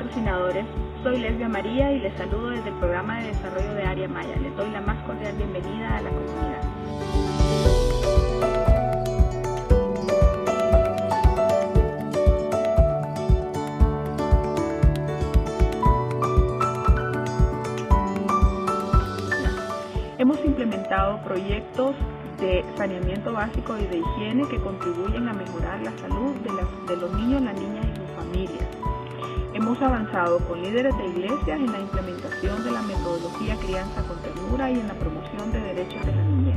patrocinadores, soy Lesbia María y les saludo desde el programa de desarrollo de Área Maya. Les doy la más cordial bienvenida a la comunidad. Hemos implementado proyectos de saneamiento básico y de higiene que contribuyen a mejorar la salud de, los niños, las niñas y sus familias. Hemos avanzado con líderes de iglesias en la implementación de la metodología crianza con ternura y en la promoción de derechos de la niñez.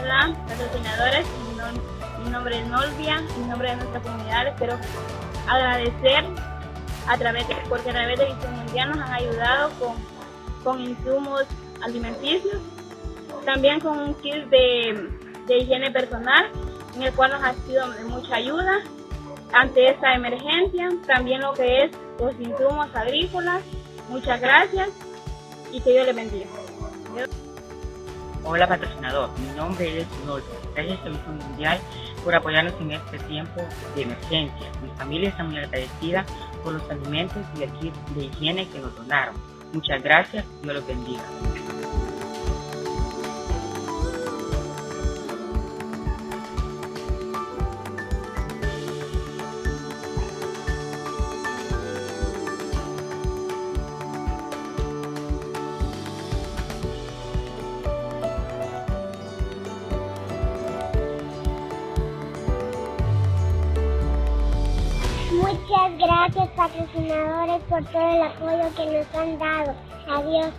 Hola, patrocinadores, mi, nombre es Nolvia, mi nombre de nuestra comunidad, espero agradecer a través de, porque a través de Visión Mundial nos han ayudado con, con insumos alimenticios, también con un kit de, de higiene personal, en el cual nos ha sido de mucha ayuda ante esta emergencia, también lo que es los insumos agrícolas. Muchas gracias y que Dios les bendiga. Hola patrocinador, mi nombre es Nolfo. Gracias a Visión Mundial por apoyarnos en este tiempo de emergencia. Mi familia está muy agradecida por los alimentos y el kit de higiene que nos donaron. Muchas gracias, Dios los bendiga. Muchas gracias patrocinadores por todo el apoyo que nos han dado. Adiós.